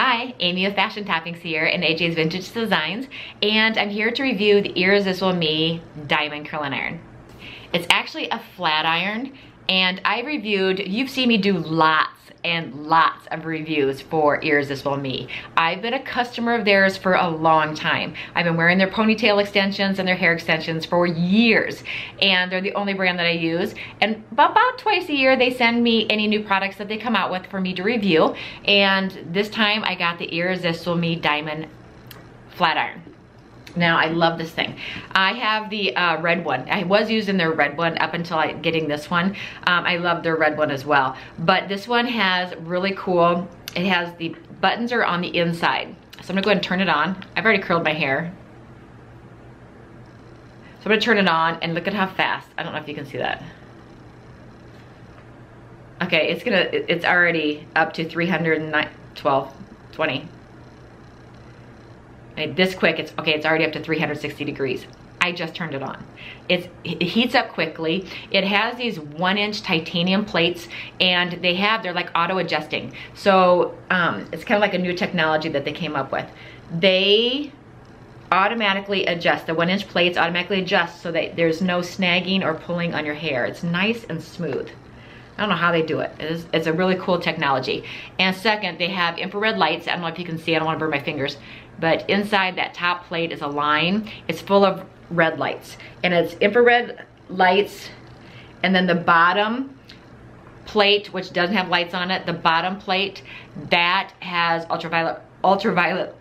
Hi, Amy with Fashion Toppings here in AJ's Vintage Designs, and I'm here to review the Irresistible Me Diamond Curling Iron. It's actually a flat iron, and I reviewed, you've seen me do lots and lots of reviews for Irresistible Me. I've been a customer of theirs for a long time. I've been wearing their ponytail extensions and their hair extensions for years and they're the only brand that I use. And about twice a year they send me any new products that they come out with for me to review. And this time I got the Irresistible Me Diamond Flat Iron. Now, I love this thing. I have the uh, red one. I was using their red one up until I, getting this one. Um, I love their red one as well. But this one has really cool, it has the buttons are on the inside. So I'm gonna go ahead and turn it on. I've already curled my hair. So I'm gonna turn it on and look at how fast. I don't know if you can see that. Okay, it's gonna, it's already up to 312, 20, this quick, it's okay, it's already up to 360 degrees. I just turned it on. It's, it heats up quickly. It has these one inch titanium plates and they have, they're like auto adjusting. So um, it's kind of like a new technology that they came up with. They automatically adjust, the one inch plates automatically adjust so that there's no snagging or pulling on your hair. It's nice and smooth. I don't know how they do it. It's, it's, a really cool technology. And second, they have infrared lights. I don't know if you can see, I don't wanna burn my fingers, but inside that top plate is a line. It's full of red lights. And it's infrared lights, and then the bottom plate, which doesn't have lights on it, the bottom plate, that has ultraviolet, ultraviolet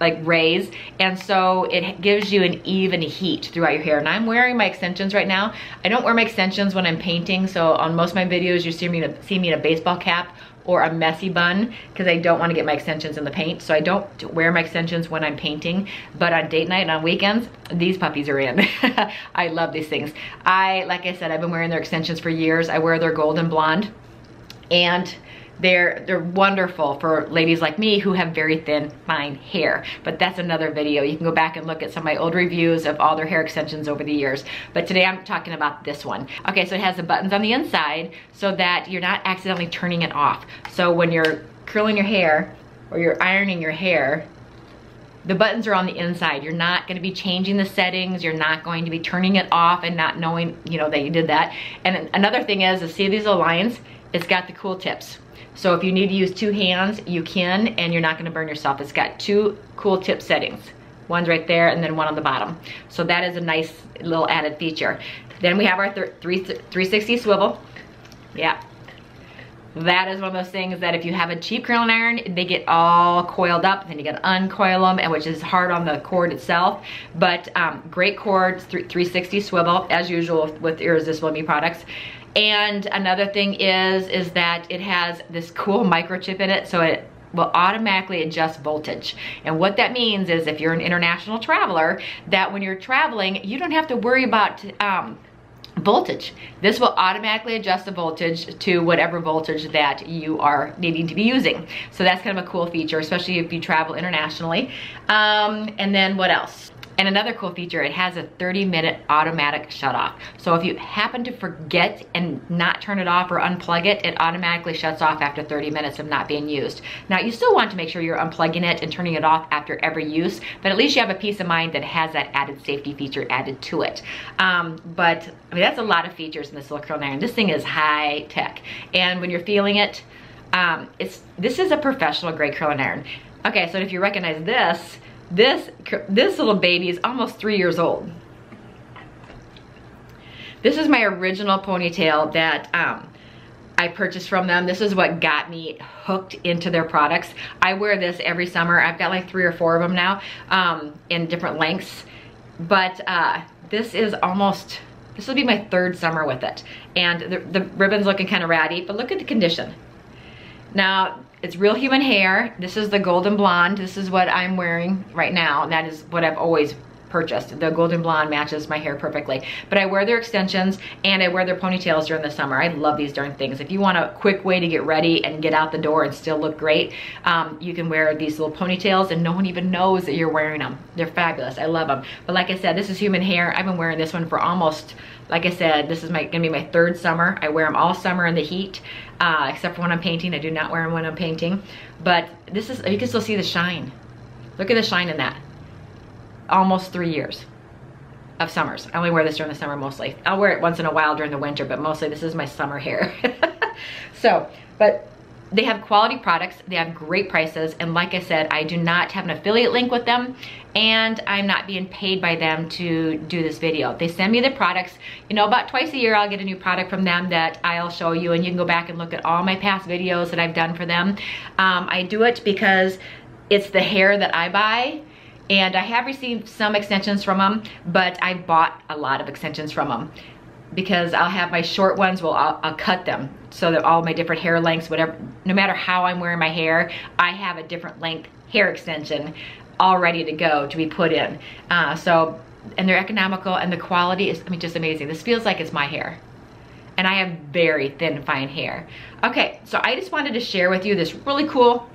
like rays. And so it gives you an even heat throughout your hair. And I'm wearing my extensions right now. I don't wear my extensions when I'm painting. So on most of my videos you see me see me in a baseball cap or a messy bun because I don't want to get my extensions in the paint. So I don't wear my extensions when I'm painting. But on date night and on weekends these puppies are in. I love these things. I like I said I've been wearing their extensions for years. I wear their golden blonde. And they're, they're wonderful for ladies like me who have very thin, fine hair. But that's another video. You can go back and look at some of my old reviews of all their hair extensions over the years. But today I'm talking about this one. Okay, so it has the buttons on the inside so that you're not accidentally turning it off. So when you're curling your hair or you're ironing your hair, the buttons are on the inside. You're not gonna be changing the settings. You're not going to be turning it off and not knowing, you know, that you did that. And another thing is, to see these little lines? It's got the cool tips. So if you need to use two hands, you can, and you're not gonna burn yourself. It's got two cool tip settings. One's right there and then one on the bottom. So that is a nice little added feature. Then we have our 360 swivel. Yeah, that is one of those things that if you have a cheap curling iron, they get all coiled up, then you gotta uncoil them, and which is hard on the cord itself. But um, great cord, 360 swivel, as usual with Irresistible Me products. And another thing is, is that it has this cool microchip in it, so it will automatically adjust voltage. And what that means is if you're an international traveler, that when you're traveling, you don't have to worry about um, voltage. This will automatically adjust the voltage to whatever voltage that you are needing to be using. So that's kind of a cool feature, especially if you travel internationally. Um, and then what else? And another cool feature, it has a 30 minute automatic shut off. So if you happen to forget and not turn it off or unplug it, it automatically shuts off after 30 minutes of not being used. Now you still want to make sure you're unplugging it and turning it off after every use, but at least you have a peace of mind that has that added safety feature added to it. Um, but I mean, that's a lot of features in this little curling iron. This thing is high tech. And when you're feeling it, um, it's this is a professional grade curling iron. Okay, so if you recognize this, this, this little baby is almost three years old. This is my original ponytail that um, I purchased from them. This is what got me hooked into their products. I wear this every summer. I've got like three or four of them now um, in different lengths. But uh, this is almost, this will be my third summer with it. And the, the ribbon's looking kind of ratty, but look at the condition. Now, it's real human hair. This is the golden blonde. This is what I'm wearing right now. That is what I've always purchased. The golden blonde matches my hair perfectly. But I wear their extensions and I wear their ponytails during the summer. I love these darn things. If you want a quick way to get ready and get out the door and still look great, um, you can wear these little ponytails and no one even knows that you're wearing them. They're fabulous. I love them. But like I said, this is human hair. I've been wearing this one for almost, like I said, this is my gonna be my third summer. I wear them all summer in the heat, uh, except for when I'm painting. I do not wear them when I'm painting. But this is, you can still see the shine. Look at the shine in that almost three years of summers. I only wear this during the summer mostly. I'll wear it once in a while during the winter, but mostly this is my summer hair. so, but they have quality products, they have great prices, and like I said, I do not have an affiliate link with them, and I'm not being paid by them to do this video. They send me the products, you know, about twice a year I'll get a new product from them that I'll show you, and you can go back and look at all my past videos that I've done for them. Um, I do it because it's the hair that I buy, and I have received some extensions from them, but I bought a lot of extensions from them because I'll have my short ones, well, I'll, I'll, cut them so that all my different hair lengths, whatever, no matter how I'm wearing my hair, I have a different length hair extension all ready to go to be put in. Uh, so, and they're economical and the quality is, I mean, just amazing. This feels like it's my hair. And I have very thin, fine hair. Okay, so I just wanted to share with you this really cool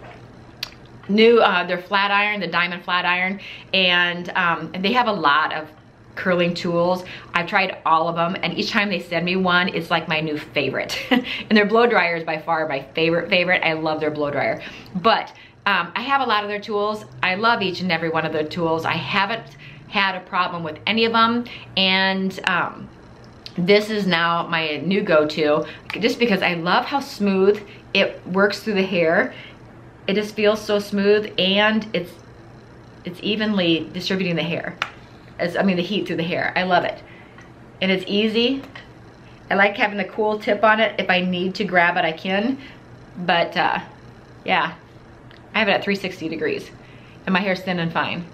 new, uh, their flat iron, the diamond flat iron, and, um, and they have a lot of curling tools. I've tried all of them and each time they send me one, it's like my new favorite. and their blow dryer is by far my favorite favorite. I love their blow dryer. But um, I have a lot of their tools. I love each and every one of their tools. I haven't had a problem with any of them and um, this is now my new go-to just because I love how smooth it works through the hair it just feels so smooth and it's it's evenly distributing the hair. As, I mean the heat through the hair. I love it. And it's easy. I like having the cool tip on it. If I need to grab it, I can. But uh, yeah, I have it at 360 degrees. And my hair's thin and fine.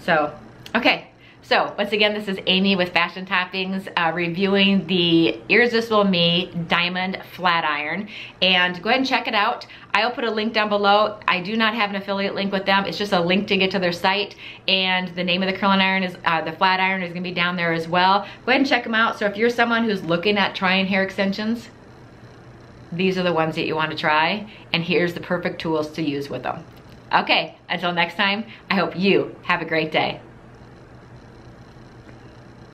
So, okay. So once again, this is Amy with Fashion Toppings uh, reviewing the Irresistible Me Diamond Flat Iron. And go ahead and check it out. I'll put a link down below. I do not have an affiliate link with them. It's just a link to get to their site. And the name of the curling iron is, uh, the flat iron is gonna be down there as well. Go ahead and check them out. So if you're someone who's looking at trying hair extensions, these are the ones that you wanna try. And here's the perfect tools to use with them. Okay, until next time, I hope you have a great day.